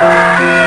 Música